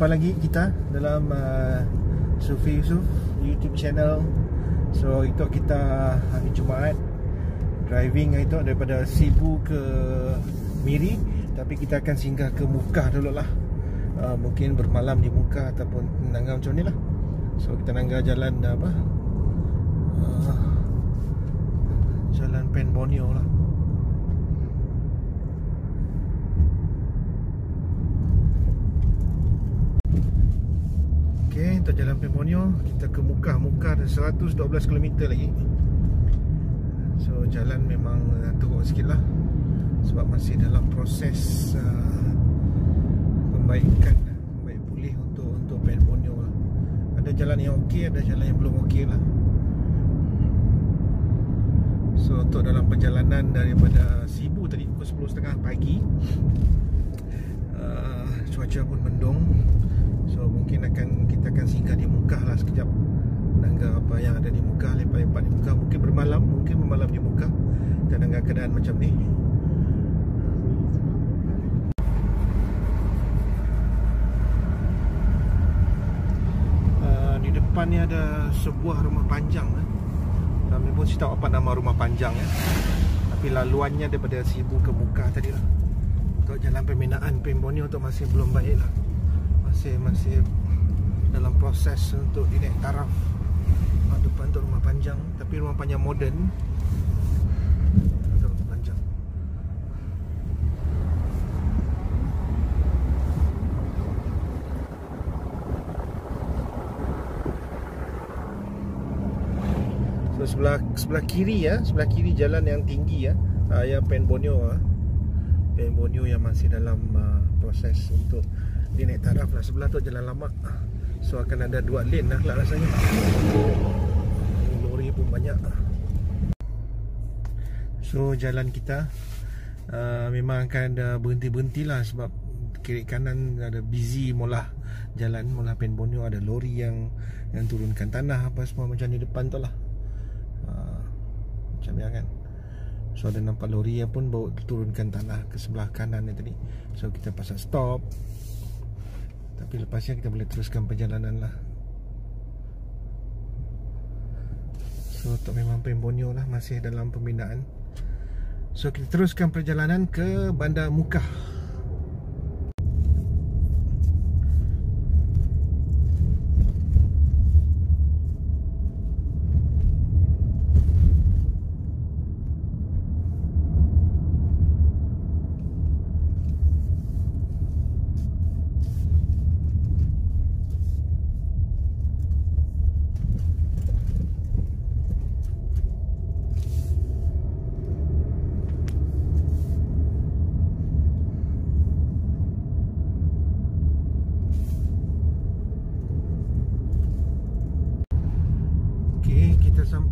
jumpa lagi kita dalam uh, Sufi Yusuf YouTube channel. So itu kita hari Jumaat driving itu daripada Sibu ke Miri tapi kita akan singgah ke Mukah dulu lah. Uh, mungkin bermalam di Mukah ataupun nanggah macam ni lah. So kita nanggah jalan apa? Uh, jalan Pen Borneo lah. Okey, untuk jalan Pemonio kita ke Mukah. Mukah ada 112 km lagi. So jalan memang uh, teruk sikit lah sebab masih dalam proses uh, pembaikan baik pulih untuk untuk Pemonio lah. Ada jalan yang okey, ada jalan yang belum okey lah. So untuk dalam perjalanan daripada Sibu tadi pukul 10.30 pagi uh, cuaca pun mendung So mungkin akan kita akan singgah di Mukah lah sekejap. Nangga apa yang ada di Mukah Lepas-lepas di Mukah Mungkin bermalam Mungkin bermalam di Mukah Dan nangga keadaan macam ni. Depan ni ada sebuah rumah panjang eh. Kami pun tak apa nama rumah panjang ya. Tapi laluannya daripada Sibu ke Mukah tadi lah. Untuk jalan peminaan Pembonio tu masih belum baik lah masih masih dalam proses untuk dinaik taraf. Depan tu rumah panjang tapi rumah panjang moden. So sebelah sebelah kiri ya. Sebelah kiri jalan yang tinggi ya. Uh, yang Pen Borneo ah. Pen Borneo yang masih dalam uh, proses untuk dia naik taraf lah. Sebelah tu jalan lama So akan ada dua lane lah lah rasanya. Lori pun banyak. So jalan kita uh, Memang akan ada berhenti-berhenti lah Sebab kiri kanan ada busy molah jalan. Molah Penbonio ada lori yang Yang turunkan tanah apa semua macam di depan tu lah. Uh, Macam ni kan. So ada nampak lori yang pun bawa turunkan tanah ke sebelah kanan ni tadi. So kita pasal stop tapi lepasnya kita boleh teruskan perjalanan lah. So untuk memang Pembonio lah Masih dalam pembinaan. So kita teruskan perjalanan ke Bandar Mukah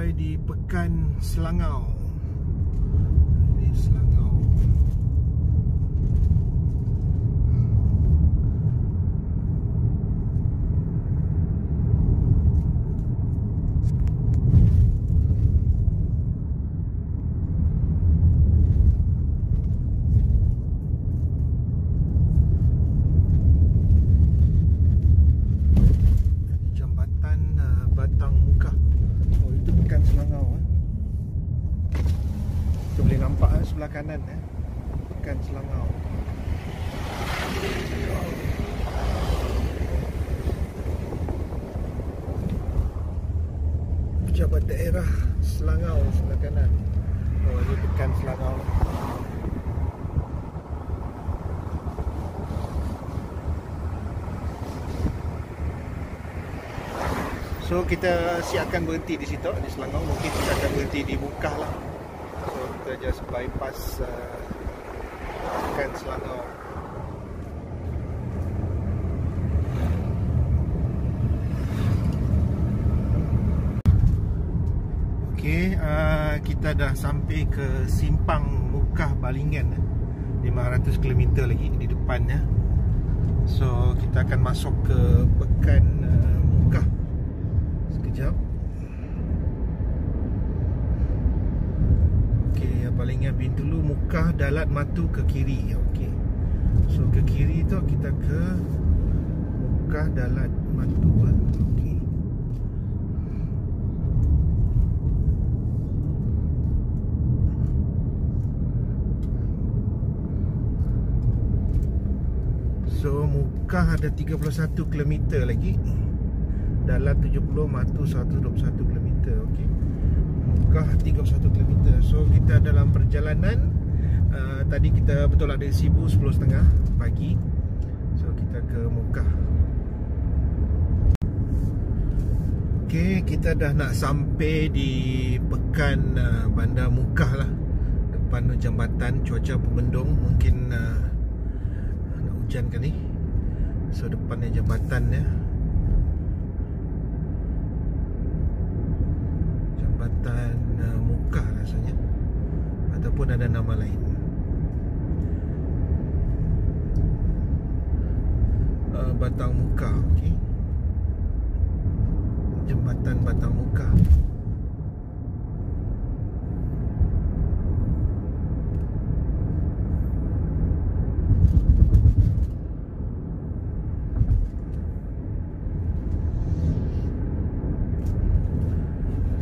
sampai di Pekan Selangau. Ini Selangau. sebelah kanan eh. Pekan Selangau. Pejabat daerah Selangau sebelah kanan. Oh, ini Pekan Selangau. So kita siapkan berhenti di situ di Selangor mungkin kita akan berhenti di Mukah lah kita just bypass uh, kan Selangor Okay, uh, kita dah sampai ke simpang Mukah Balingan 500 km lagi di depannya. So kita akan masuk ke Pekan uh, Mukah Sekejap. Paling ingat dulu. Mukah Dalat Matu ke kiri? Okey. So ke kiri tu kita ke Mukah Dalat Matu eh. Okey. So Mukah ada 31 km lagi. Dalat 70 Matu 121 km Okey. Mukah 31 km So kita dalam perjalanan uh, Tadi kita betul ada Sibu 10.30 pagi. So kita ke Mukah Okey, kita dah nak sampai di pekan uh, Bandar Mukah lah. Depan jambatan, cuaca pemendung Mungkin uh, hujan kali So depannya jambatan ya Jambatan uh, Mukah rasanya. Ataupun ada nama lain. Uh, Batang Mukah, okey Jembatan Batang Mukah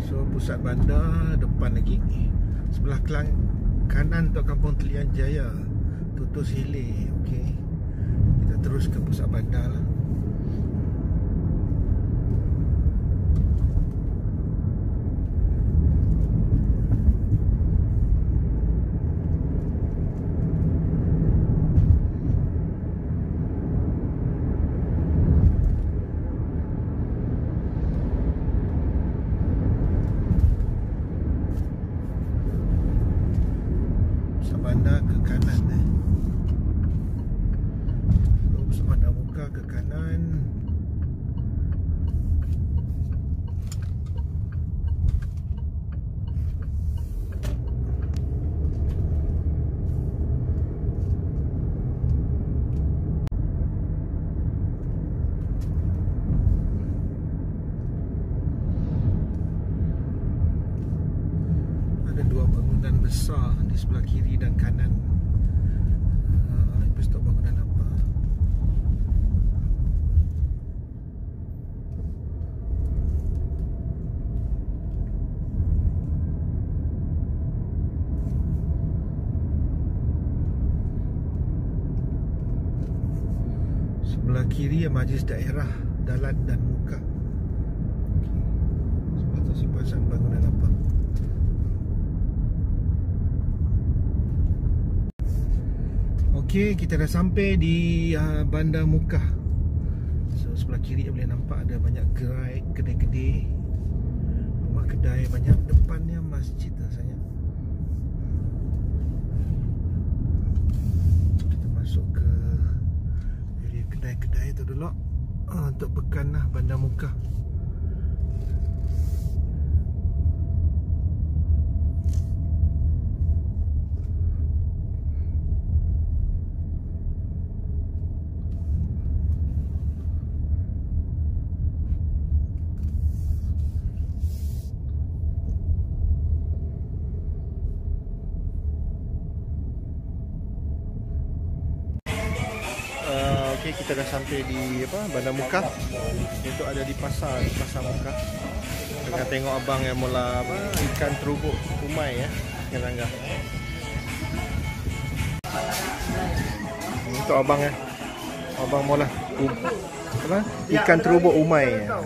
So pusat bandar depan lagi. Sebelah kelang kanan tu kampung Telian Jaya. Tutus Hilir Okey. Kita terus ke pusat bandar lah Pusat bandar ke kanan eh. So, Pusat muka ke kanan. Besar di sebelah kiri dan kanan. Uh, lepas tu bangunan apa? Ya majlis daerah Dalat dan Muka. Tu simpasan bangunan apa? Okey, kita dah sampai di uh, Bandar Mukah. So sebelah kiri boleh nampak ada banyak gerai kedai-kedai. Rumah kedai banyak depannya masjid rasanya. Kita masuk ke area kedai-kedai tu dulu uh, untuk pekan lah Bandar Mukah. Uh, Okey kita dah sampai di apa Bandar Mukah untuk ada di pasar di pasar Mukah tengah tengok abang yang mula apa ikan terubuk umai ya ikan rangga untuk abang ya abang mula um, apa ikan terubuk umai ya.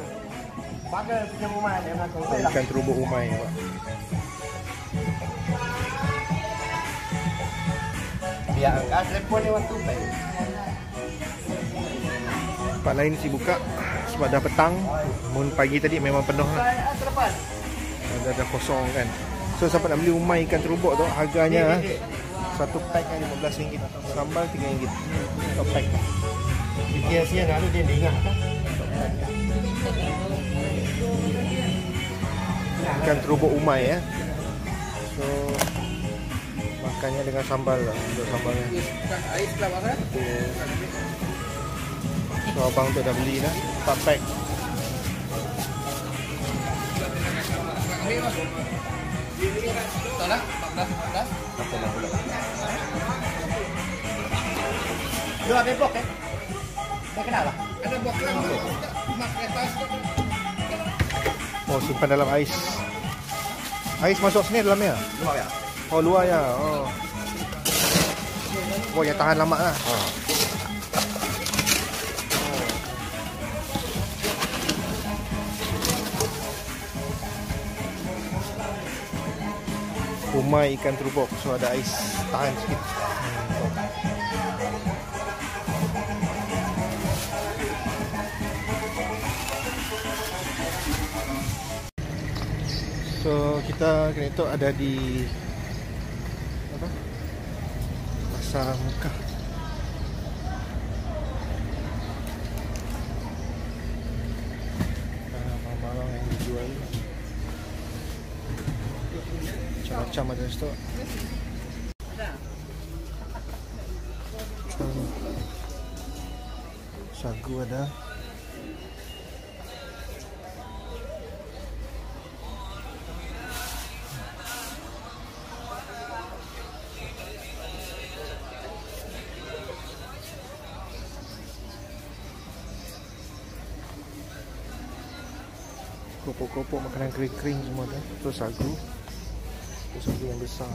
Ikan terubuk umai ya. Biar angkat telefon dia waktu baik. Tempat lain si buka sebab dah petang Mun pagi tadi memang penuh lah. Terlepas. Ada ada kosong kan. So siapa nak beli umai ikan terubuk tu Harganya Satu pack kan RM15 Sambal RM3 Satu pack Dia siang lalu dia dengar kan. Ikan terubuk umai ya So Makannya dengan sambal lah Untuk sambalnya. Air sebelah mana? So abang tu dah beli dah 4 pack Tak nak? 14, 14. Apa lah Dua bebok eh. Dah kenal lah. Ada atas. Oh, simpan dalam ais. Ais masuk sini dalamnya? Luar ya. Oh, luar ya. Oh. Oh, yang tahan lama lah. Ha. Umai ikan terubok. So, ada ais tahan sikit. So kita kena tu ada di apa? Pasar Mekah. Ah, Barang-barang yang dijual Macam-macam ada situ Macam Sagu ada. Kopok-kopok makanan kering-kering semua tu. Tu sagu Tu sagu yang besar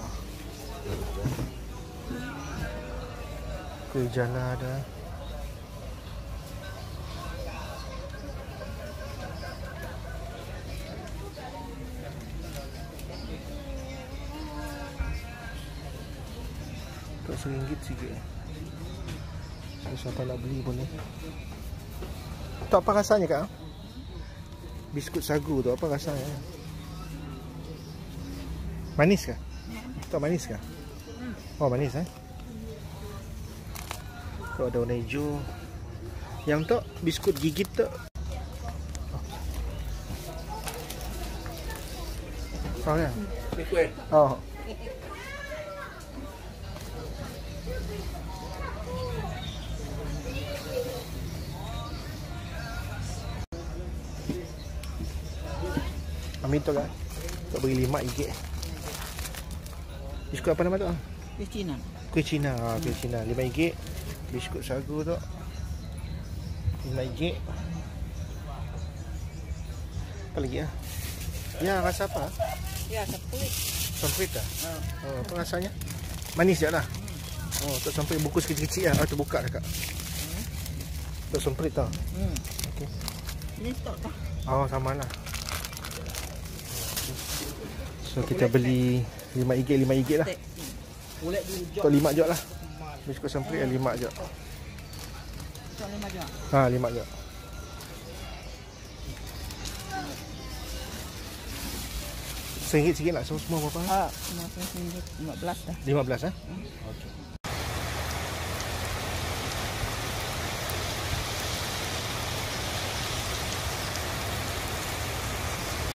Kuih jala ada Tak seringgit sikit So siapa nak beli pun ni Tak apa rasanya kak? biskut sagu tu apa rasanya? Manis ke? Tak manis ke? Oh manis eh. Tu ada warna hijau. Yang tu biskut gigit tu. Oh ya. Ni kuih. Oh. Ambil tu kan Tak beri lima ringgit Biskut apa nama tu? Di Cina. Kuih Cina ha, Kuih Cina Lima ringgit Biskut sagu tu Lima ringgit Apa lagi ah? Ya rasa apa? Ya, sepuluh. Semprit tak? Ha. Oh, apa rasanya? Manis je lah Oh, tak sampai bungkus kecil-kecil lah Ah, tu buka dekat Tak semprit tau Hmm. Okey. Ini stok tak? Oh, sama lah So, kita beli RM5, RM5 lah Tek. Boleh dulu jok. Untuk lima jok lah Biskut semprit yang lima jok Stok lima jok. Ha, lima jok Seringgit sikit lah So, semua berapa? Ha, lima. Lima belas dah. Lima belas eh? Okey